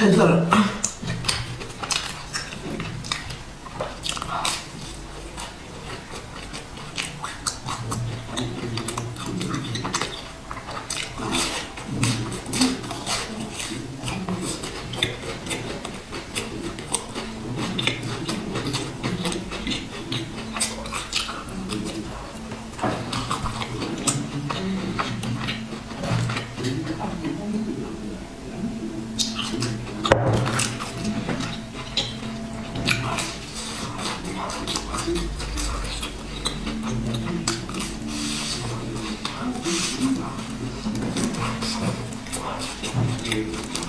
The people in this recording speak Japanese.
太热了。Thank you.